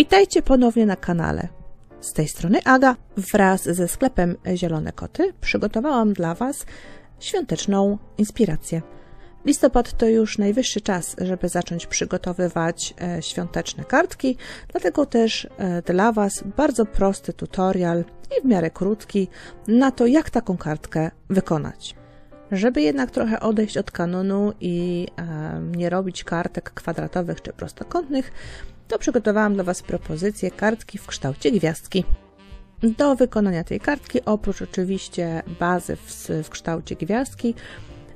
Witajcie ponownie na kanale. Z tej strony Aga. Wraz ze sklepem Zielone Koty przygotowałam dla Was świąteczną inspirację. Listopad to już najwyższy czas, żeby zacząć przygotowywać e, świąteczne kartki, dlatego też e, dla Was bardzo prosty tutorial i w miarę krótki na to, jak taką kartkę wykonać. Żeby jednak trochę odejść od kanonu i e, nie robić kartek kwadratowych czy prostokątnych, to przygotowałam dla Was propozycję kartki w kształcie gwiazdki. Do wykonania tej kartki, oprócz oczywiście bazy w, w kształcie gwiazdki,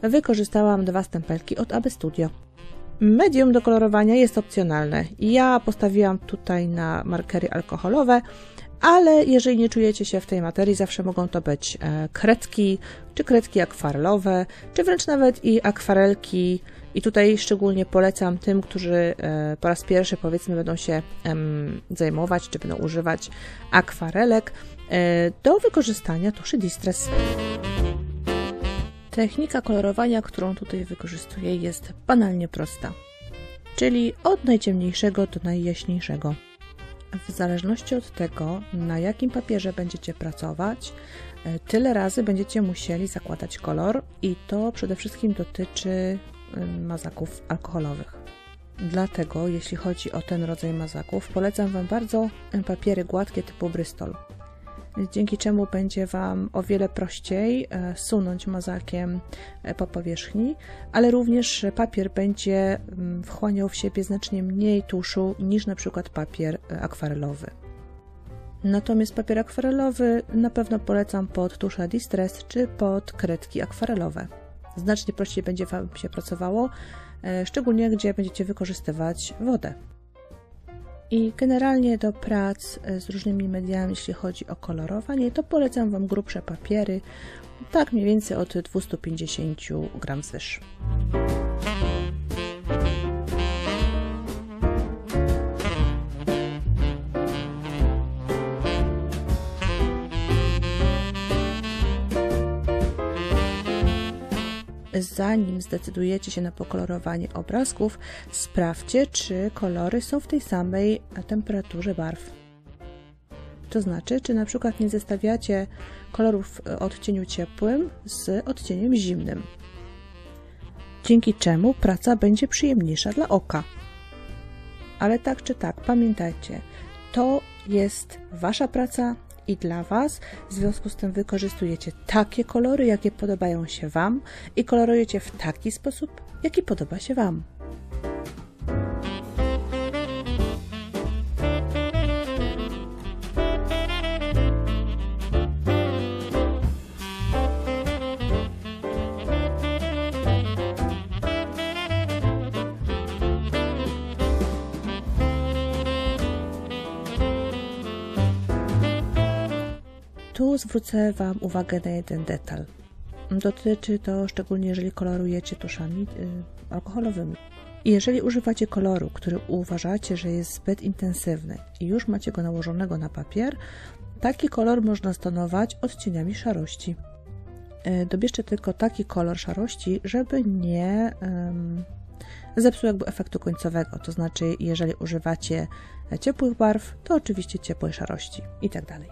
wykorzystałam dwa stempelki od AB Studio. Medium do kolorowania jest opcjonalne. Ja postawiłam tutaj na markery alkoholowe, ale jeżeli nie czujecie się w tej materii, zawsze mogą to być e, kredki, czy kredki akwarelowe, czy wręcz nawet i akwarelki. I tutaj szczególnie polecam tym, którzy e, po raz pierwszy powiedzmy będą się zajmować, czy będą używać akwarelek e, do wykorzystania tuszy Distress. Technika kolorowania, którą tutaj wykorzystuję, jest banalnie prosta, czyli od najciemniejszego do najjaśniejszego. W zależności od tego, na jakim papierze będziecie pracować, e, tyle razy będziecie musieli zakładać kolor i to przede wszystkim dotyczy mazaków alkoholowych. Dlatego, jeśli chodzi o ten rodzaj mazaków, polecam Wam bardzo papiery gładkie typu Bristol dzięki czemu będzie Wam o wiele prościej e, sunąć mazakiem e, po powierzchni, ale również papier będzie mm, wchłaniał w siebie znacznie mniej tuszu niż na przykład papier e, akwarelowy. Natomiast papier akwarelowy na pewno polecam pod tusze Distress czy pod kredki akwarelowe. Znacznie prościej będzie Wam się pracowało, szczególnie gdzie będziecie wykorzystywać wodę. I generalnie do prac e, z różnymi mediami, jeśli chodzi o kolorowanie, to polecam Wam grubsze papiery, tak mniej więcej od 250 gram zwyż. Zanim zdecydujecie się na pokolorowanie obrazków, sprawdźcie, czy kolory są w tej samej temperaturze barw. To znaczy, czy na przykład nie zestawiacie kolorów w odcieniu ciepłym z odcieniem zimnym. Dzięki czemu praca będzie przyjemniejsza dla oka. Ale tak czy tak, pamiętajcie, to jest Wasza praca, i dla Was. W związku z tym wykorzystujecie takie kolory, jakie podobają się Wam i kolorujecie w taki sposób, jaki podoba się Wam. Tu zwrócę Wam uwagę na jeden detal. Dotyczy to szczególnie, jeżeli kolorujecie tuszami y, alkoholowymi. Jeżeli używacie koloru, który uważacie, że jest zbyt intensywny i już macie go nałożonego na papier, taki kolor można stonować odcieniami szarości. Y, dobierzcie tylko taki kolor szarości, żeby nie zepsuł jakby efektu końcowego. To znaczy, jeżeli używacie ciepłych barw, to oczywiście ciepłej szarości i tak dalej.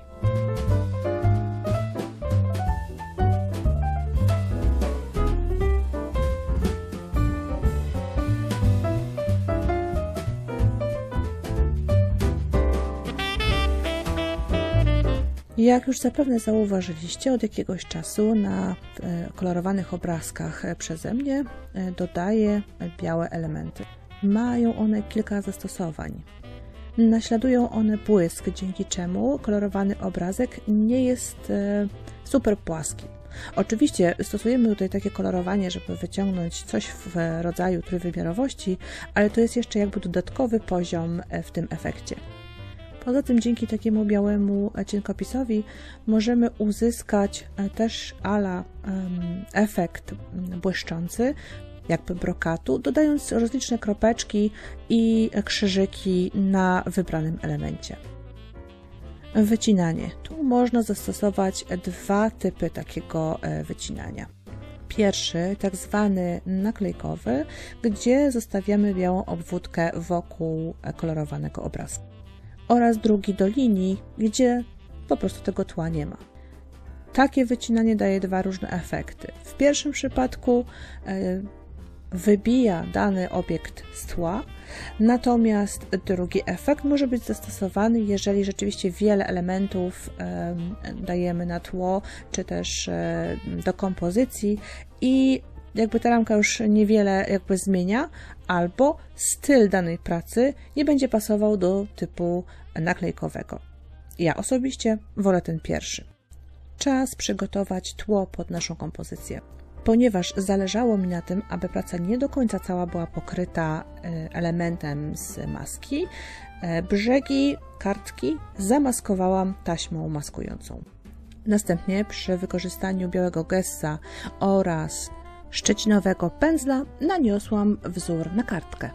Jak już zapewne zauważyliście, od jakiegoś czasu na e, kolorowanych obrazkach przeze mnie e, dodaję białe elementy. Mają one kilka zastosowań. Naśladują one błysk, dzięki czemu kolorowany obrazek nie jest e, super płaski. Oczywiście stosujemy tutaj takie kolorowanie, żeby wyciągnąć coś w rodzaju trójwymiarowości, ale to jest jeszcze jakby dodatkowy poziom w tym efekcie. Poza tym dzięki takiemu białemu cienkopisowi możemy uzyskać e, też ala efekt błyszczący, jakby brokatu, dodając rozliczne kropeczki i krzyżyki na wybranym elemencie. Wycinanie. Tu można zastosować dwa typy takiego e, wycinania. Pierwszy, tak zwany naklejkowy, gdzie zostawiamy białą obwódkę wokół kolorowanego obrazka. Oraz drugi do linii, gdzie po prostu tego tła nie ma. Takie wycinanie daje dwa różne efekty. W pierwszym przypadku e, wybija dany obiekt z tła, natomiast drugi efekt może być zastosowany, jeżeli rzeczywiście wiele elementów dajemy na tło, czy też e, do kompozycji i jakby ta ramka już niewiele jakby zmienia, albo styl danej pracy nie będzie pasował do typu naklejkowego. Ja osobiście wolę ten pierwszy. Czas przygotować tło pod naszą kompozycję. Ponieważ zależało mi na tym, aby praca nie do końca cała była pokryta e, elementem z maski, e, brzegi kartki zamaskowałam taśmą maskującą. Następnie przy wykorzystaniu białego gessa oraz szczecinowego pędzla naniosłam wzór na kartkę.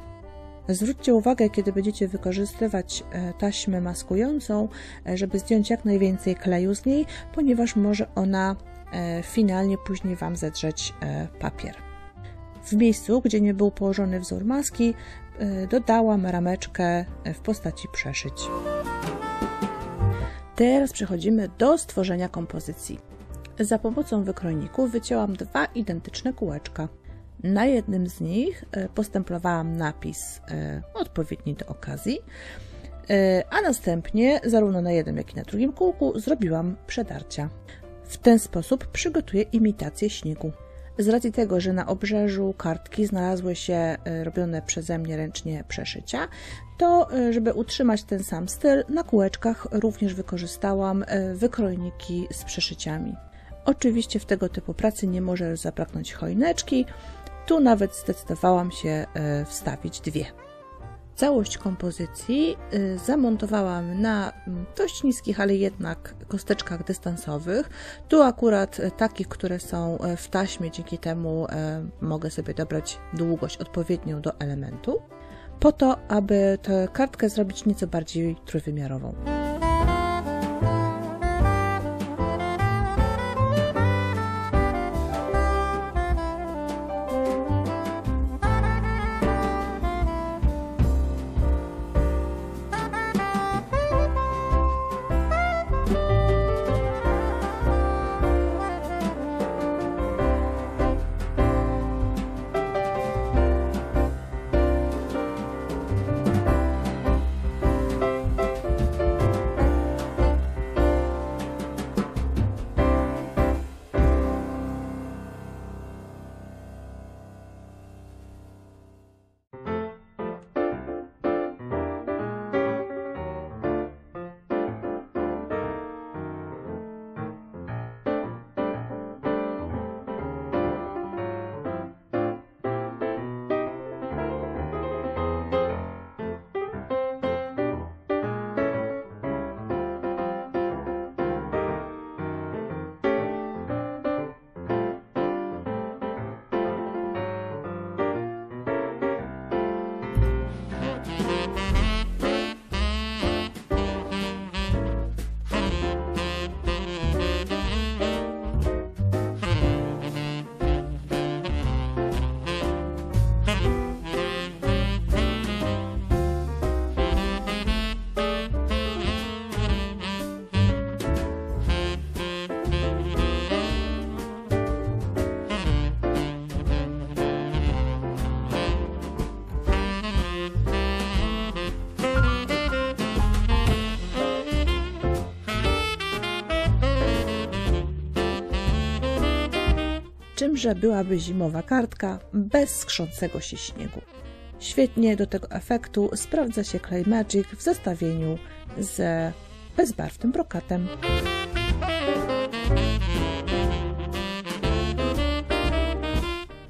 Zwróćcie uwagę, kiedy będziecie wykorzystywać e, taśmę maskującą, e, żeby zdjąć jak najwięcej kleju z niej, ponieważ może ona e, finalnie później Wam zedrzeć papier. W miejscu, gdzie nie był położony wzór maski, dodałam rameczkę w postaci przeszyć. Teraz przechodzimy do stworzenia kompozycji. Za pomocą wykrojników wycięłam dwa identyczne kółeczka. Na jednym z nich e, postemplowałam napis e, odpowiedni do okazji, e, a następnie zarówno na jednym, jak i na drugim kółku zrobiłam przedarcia. W ten sposób przygotuję imitację śniegu. Z racji tego, że na obrzeżu kartki znalazły się robione przeze mnie ręcznie przeszycia, to żeby utrzymać ten sam styl, na kółeczkach również wykorzystałam wykrojniki z przeszyciami. Oczywiście w tego typu pracy nie może zabraknąć choineczki, tu nawet zdecydowałam się e, wstawić dwie. Całość kompozycji e, zamontowałam na dość niskich, ale jednak kosteczkach dystansowych. Tu akurat e, takich, które są w taśmie, dzięki temu mogę sobie dobrać długość odpowiednią do elementu, po to, aby tę kartkę zrobić nieco bardziej trójwymiarową. Czymże byłaby zimowa kartka bez skrzącego się śniegu. Świetnie do tego efektu sprawdza się Clay Magic w zestawieniu z bezbarwnym brokatem.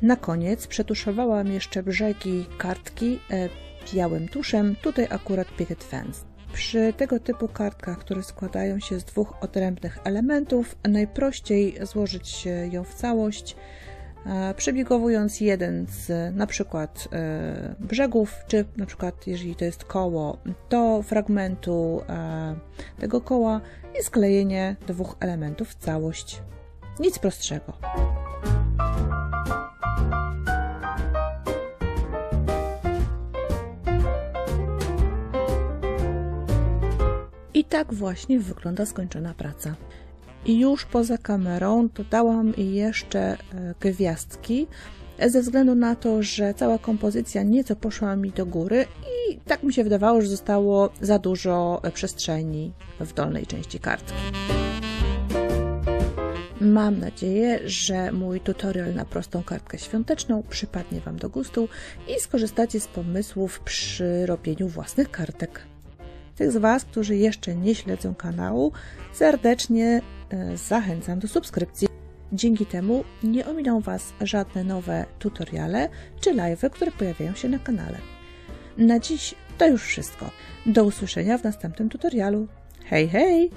Na koniec przetuszowałam jeszcze brzegi kartki e, białym tuszem, tutaj akurat Picket Fence. Przy tego typu kartkach, które składają się z dwóch odrębnych elementów, najprościej złożyć ją w całość, przebiegowując jeden z na przykład e, brzegów, czy na przykład jeżeli to jest koło, to fragmentu e, tego koła i sklejenie dwóch elementów w całość. Nic prostszego. Tak właśnie wygląda skończona praca. I już poza kamerą dodałam jeszcze e, gwiazdki, ze względu na to, że cała kompozycja nieco poszła mi do góry i tak mi się wydawało, że zostało za dużo przestrzeni w dolnej części kartki. Mam nadzieję, że mój tutorial na prostą kartkę świąteczną przypadnie Wam do gustu i skorzystacie z pomysłów przy robieniu własnych kartek. Tych z Was, którzy jeszcze nie śledzą kanału, serdecznie e, zachęcam do subskrypcji. Dzięki temu nie ominą Was żadne nowe tutoriale czy live, które pojawiają się na kanale. Na dziś to już wszystko. Do usłyszenia w następnym tutorialu. Hej, hej!